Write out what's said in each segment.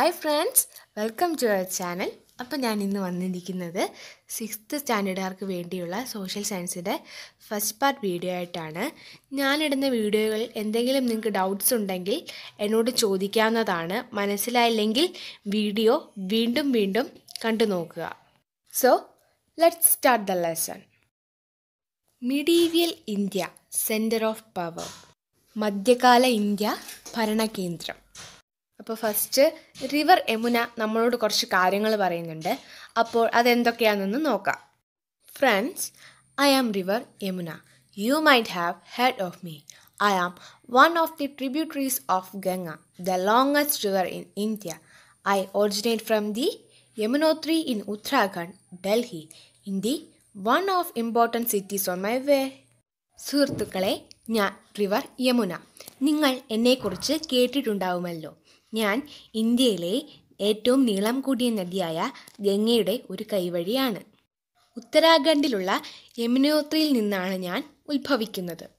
Hi friends welcome to our channel അപ്പോൾ ഞാൻ ഇന്ന് വന്നിരിക്കുന്നത് സിക്സ്ത് സ്റ്റാൻഡേർഡുകാർക്ക് വേണ്ടിയുള്ള സോഷ്യൽ സയൻസിന്റെ ഫസ്റ്റ് പാർട്ട് വീഡിയോ ആയിട്ടാണ്. ഞാനിടുന്ന വീഡിയോകൾ എന്തെങ്കിലും നിങ്ങൾക്ക് ഡൗട്ട്സ് ഉണ്ടെങ്കിൽ എന്നോട് ചോദിക്കാവുന്നതാണ്. മനസ്സിലായില്ലെങ്കിൽ വീഡിയോ വീണ്ടും വീണ്ടും കണ്ടു നോക്കുക. So let start the lesson medieval India centre of power മധ്യകാല ഇന്ത്യ ഭരണകേന്ദ്രം. അപ്പോൾ ഫസ്റ്റ് റിവർ യമുന നമ്മളോട് കുറച്ച് കാര്യങ്ങൾ പറയുന്നുണ്ട്. അപ്പോൾ അതെന്തൊക്കെയാണെന്ന് നോക്കാം. Friends I am river Yamuna you might have heard of me I am one of the tributaries of Ganga the longest river in India I originate from the Yamunotri in Uttarakhand Delhi in the one of important cities on my way സുഹൃത്തുക്കളെ ഞാൻ river Yamuna നിങ്ങൾ എന്നെക്കുറിച്ച് കേട്ടിട്ടുണ്ടാവുമല്ലോ. ഞാൻ ഇന്ത്യയിലെ ഏറ്റവും നീളം കൂടിയ നദിയായ ഗംഗയുടെ ഒരു കൈവഴിയാണ്. ഉത്തരാഖണ്ഡിലുള്ള യമുനോത്രിയിൽ നിന്നാണ് ഞാൻ ഉത്ഭവിക്കുന്നത്.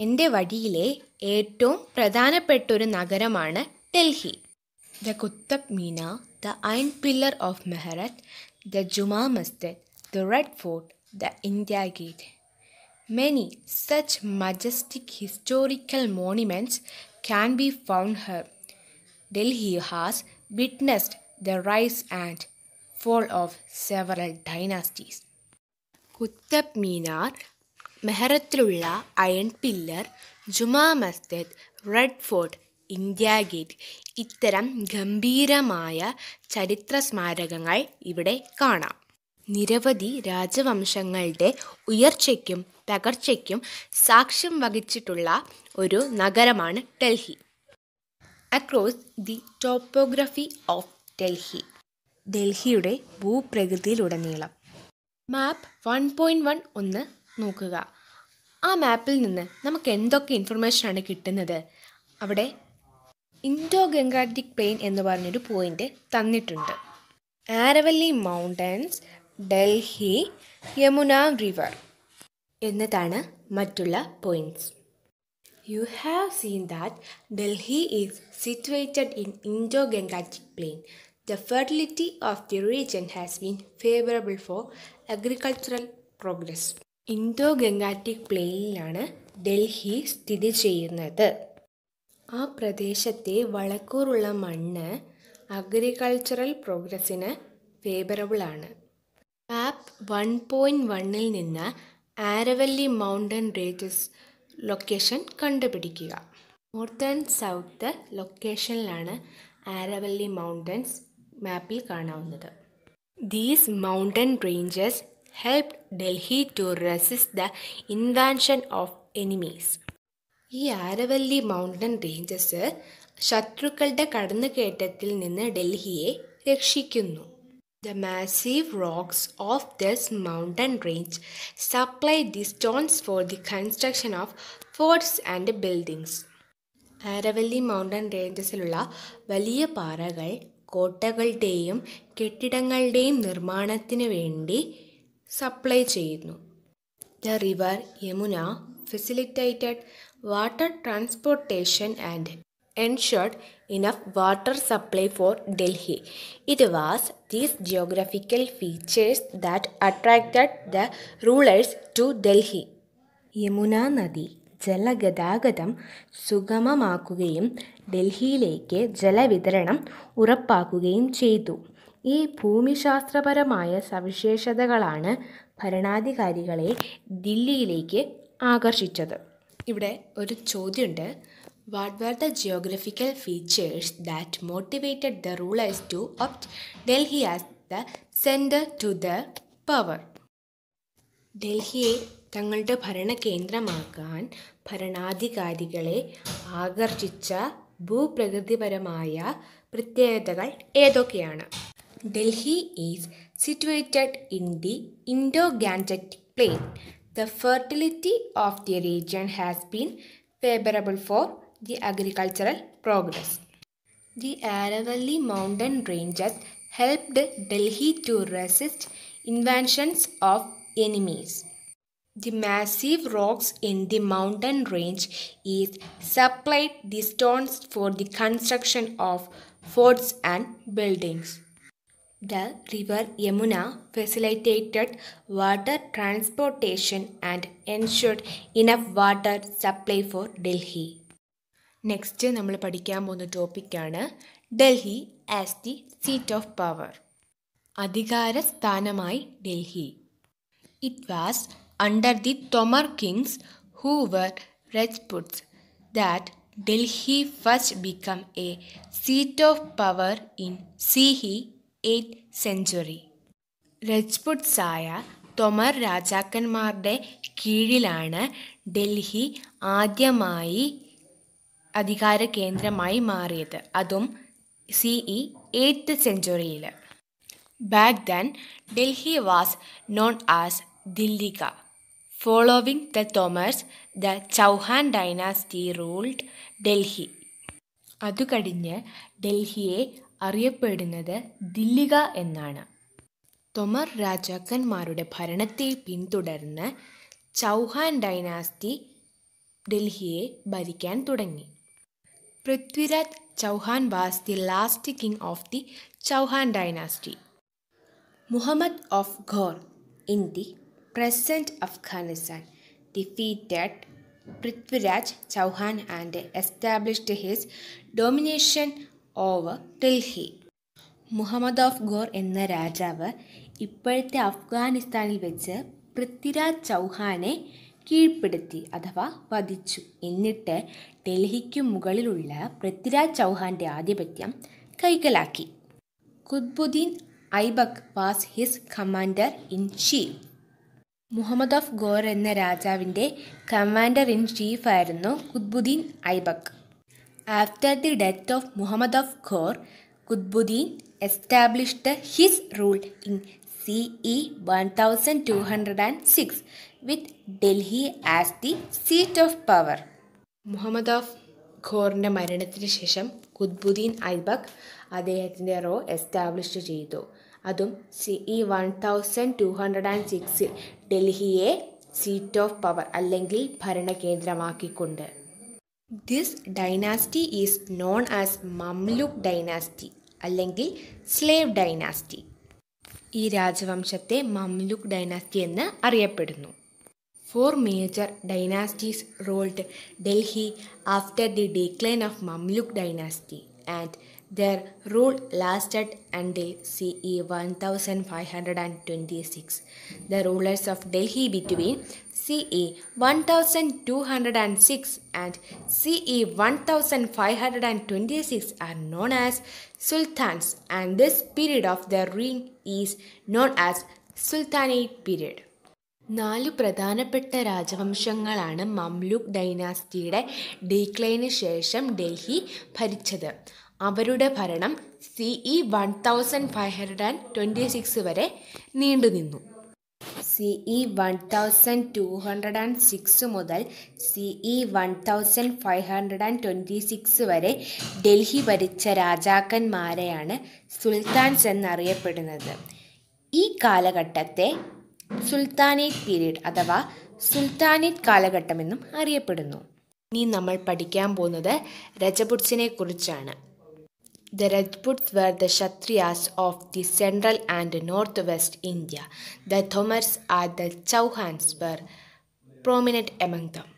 എന്റെ വഴിയിലെ ഏറ്റവും പ്രധാനപ്പെട്ട ഒരു നഗരമാണ് Delhi. The Qutub Minar the Iron Pillar of Mehrauli the Jama Masjid the Red Fort the India Gate. Many such majestic historical monuments can be found here. Delhi has witnessed the rise and fall of several dynasties. Qutub Minar മെഹറത്തിലുള്ള Iron Pillar Jama Masjid Red Fort India Gate ഇത്തരം ഗംഭീരമായ ചരിത്ര സ്മാരകങ്ങൾ ഇവിടെ കാണാം നിരവധി രാജവംശങ്ങളുടെ ഉയർച്ചയ്ക്കും തകർച്ചയ്ക്കും സാക്ഷ്യം വഹിച്ചിട്ടുള്ള ഒരു നഗരമാണ് Delhi across the topography of Delhi ഡൽഹിയുടെ ഭൂപ്രകൃതിയിലുടനീളം. മാപ്പ് വൺ പോയിന്റ് വൺ ഒന്ന് നോക്കുക. ആ മാപ്പിൽ നിന്ന് നമുക്ക് എന്തൊക്കെ ഇൻഫർമേഷനാണ് കിട്ടുന്നത്? അവിടെ ഇൻഡോ ഗംഗാറ്റിക് പ്ലെയിൻ എന്ന് പറഞ്ഞൊരു പോയിന്റ് തന്നിട്ടുണ്ട്. ആരവല്ലി മൗണ്ടൻസ് ഡൽഹി യമുന റിവർ എന്നതാണ് മറ്റുള്ള points you have seen that Delhi is situated in Indo Gangetic plain the fertility of the region has been favourable for agricultural progress Indo Gangetic പ്ലെയിനിലാണ് Delhi സ്ഥിതി ചെയ്യുന്നത്. ആ പ്രദേശത്തെ വളക്കൂറുള്ള മണ്ണ് അഗ്രികൾച്ചറൽ പ്രോഗ്രസ്സിന് ഫേവറബിൾ ആണ്. മാപ്പ് വൺ പോയിന്റ് വണ്ണിൽ നിന്ന് ആരവല്ലി മൗണ്ടൻ റേഞ്ചസ് ലൊക്കേഷൻ കണ്ടുപിടിക്കുക. നോർത്ത് ആൻഡ് സൗത്ത് ലൊക്കേഷനിലാണ് ആരവല്ലി മൗണ്ടൻസ് മാപ്പിൽ കാണാവുന്നത്. These mountain ranges help Delhi to resist the invasion of enemies ഈ ആരവല്ലി മൗണ്ടൻ റേഞ്ചസ് ശത്രുക്കളുടെ കടന്നുകയറ്റത്തിൽ നിന്ന് ഡൽഹിയെ രക്ഷിക്കുന്നു. The massive rocks of this mountain range supply the stones for the construction of forts and buildings. Aravalli mountain റേഞ്ചസിലുള്ള വലിയ പാറകൾ കോട്ടകളുടെയും കെട്ടിടങ്ങളുടെയും നിർമ്മാണത്തിന് വേണ്ടി സപ്ലൈ ചെയ്യുന്നു the river Yamuna facilitated water transportation and ensured enough water supply for Delhi. It was these geographical features that attracted the rulers to Delhi. Yamuna നദി ജലഗതാഗതം സുഗമമാക്കുകയും ഡൽഹിയിലേക്ക് ജലവിതരണം ഉറപ്പാക്കുകയും ചെയ്തു ഈ ഭൂമിശാസ്ത്രപരമായ സവിശേഷതകളാണ് ഭരണാധികാരികളെ ദില്ലിയിലേക്ക് ആകർഷിച്ചത് ഇവിടെ ഒരു ചോദ്യമുണ്ട് What were the geographical features that motivated the rulers to opt Delhi as the center to the power? ഡൽഹിയെ തങ്ങളുടെ ഭരണകേന്ദ്രമാക്കാൻ ഭരണാധികാരികളെ ആകർഷിച്ച ഭൂപ്രകൃതിപരമായ പ്രത്യേകതകൾ ഏതൊക്കെയാണ് Delhi is situated in the Indo Gangetic plain the fertility of the region has been favourable for the agricultural progress. The Aravalli mountain ranges helped Delhi to resist invasions of enemies. The massive rocks in the mountain range is supplied the stones for the construction of forts and buildings. The river Yamuna facilitated water transportation and ensured enough water supply for Delhi. Next നമ്മൾ പഠിക്കാൻ പോകുന്ന ടോപ്പിക്കാണ് Delhi as the seat of power അധികാര സ്ഥാനമായി Delhi. It was under the Tomar kings who were Rajputs that Delhi first become a seat of power in CE eight century രജ്പുട്സായ Tomar രാജാക്കന്മാരുടെ കീഴിലാണ് ഡൽഹി ആദ്യമായി അധികാര കേന്ദ്രമായി മാറിയത്. അതും C E eighth സെഞ്ചുറിയിൽ back then Delhi was known as Dhillika following the Tomars the Chauhan dynasty ruled Delhi അതു കഴിഞ്ഞ് ഡൽഹിയെ അറിയപ്പെടുന്നത് ദില്ലിക എന്നാണ്. തൊമർ രാജാക്കന്മാരുടെ ഭരണത്തെ പിന്തുടർന്ന് ചൗഹാൻ ഡൈനാസ്റ്റി ഡൽഹിയെ ഭരിക്കാൻ തുടങ്ങി. Prithviraj Chauhan was the last king of the Chauhan dynasty Muhammad of Ghor in the present Afghanistan defeated Prithviraj Chauhan and established his domination over Delhi Muhammad of Ghor എന്ന രാജാവ് ഇപ്പോഴത്തെ അഫ്ഗാനിസ്ഥാനിൽ വെച്ച് പൃഥ്വിരാജ് ചൗഹാനെ കീഴ്പ്പെടുത്തി അഥവാ വധിച്ചു. എന്നിട്ട് ഡൽഹിക്കു മുകളിലുള്ള പൃഥ്വിരാജ് ചൗഹാന്റെ ആധിപത്യം കൈക്കലാക്കി Qutbuddin Aibak was his commander in chief. Muhammad of Ghor എന്ന രാജാവിന്റെ കമാൻഡർ ഇൻ ചീഫ് ആയിരുന്നു Qutbuddin Aibak after the death of Muhammad of Ghor Qutbuddin established his rule in C E one thousand two hundred and six with Delhi as the seat of power. Muhammad of ഖോറിന്റെ മരണത്തിന് ശേഷം കുത്ബുദ്ദീൻ ഐബക് അദ്ദേഹത്തിന്റെ rule establish ചെയ്തു. അതും E one thousand two hundred and സിക്സിൽ ഡൽഹിയെ seat of power അല്ലെങ്കിൽ ഭരണകേന്ദ്രമാക്കിക്കൊണ്ട് this dynasty is known as Mamluk dynasty അല്ലെങ്കിൽ slave dynasty. ഈ രാജവംശത്തെ മംലുക് ഡൈനാസ്റ്റി എന്ന് അറിയപ്പെടുന്നു. Four major dynasties ruled Delhi after the decline of Mamluk dynasty and their rule lasted until CE 1526. The rulers of Delhi between CE 1206 and CE 1526 are known as sultans and this period of their reign is known as Sultanate period. നാല് പ്രധാനപ്പെട്ട രാജവംശങ്ങളാണ് മംലുക് ഡൈനാസ്റ്റിയുടെ ഡീക്ലൈന് ശേഷം ഡൽഹി ഭരിച്ചത്. അവരുടെ ഭരണം C E one thousand five hundred and twenty six വരെ നീണ്ടുനിന്നു C E one thousand two hundred and six മുതൽ C E one thousand five hundred and twenty six വരെ ഡൽഹി ഭരിച്ച രാജാക്കന്മാരെയാണ് സുൽത്താൻസ് എന്നറിയപ്പെടുന്നത്. ഈ കാലഘട്ടത്തെ സുൽത്താനേറ്റ് പീരീഡ് അഥവാ സുൽത്താനേറ്റ് കാലഘട്ടമെന്നും അറിയപ്പെടുന്നു. ഇനി നമ്മൾ പഠിക്കാൻ പോകുന്നത് രജപുട്സിനെ കുറിച്ചാണ്. The Rajputs were the Kshatriyas of the central and north west India the Tomars or the Chauhans were prominent among them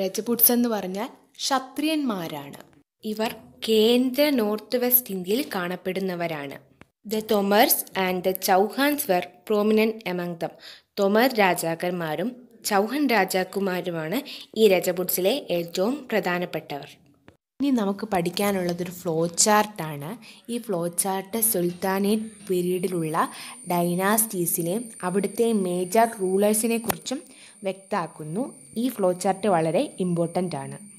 Rajputs എന്ന് പറഞ്ഞാൽ ക്ഷത്രിയന്മാരാണ്. ഇവർ കേന്ദ്ര നോർത്ത് വെസ്റ്റ് ഇന്ത്യയിൽ കാണപ്പെടുന്നവരാണ്. The Tomars and the Chauhans were prominent among them Tomar രാജാക്കന്മാരും ചൗഹൻ രാജാക്കുമാരുമാണ് ഈ രജപുട്സിലെ ഏറ്റവും പ്രധാനപ്പെട്ടവർ. ഇനി നമുക്ക് പഠിക്കാനുള്ളതൊരു ഫ്ലോ ചാർട്ടാണ് ഈ ഫ്ലോ ചാർട്ട് സുൽത്താനേറ്റ് പീരീഡിലുള്ള ഡൈനാസ്റ്റീസിനെയും അവിടുത്തെ മേജർ റൂളേഴ്സിനെ കുറിച്ചും വ്യക്തമാക്കുന്നു. ഈ ഫ്ലോ ചാർട്ട് വളരെ ഇമ്പോർട്ടന്റ് ആണ്.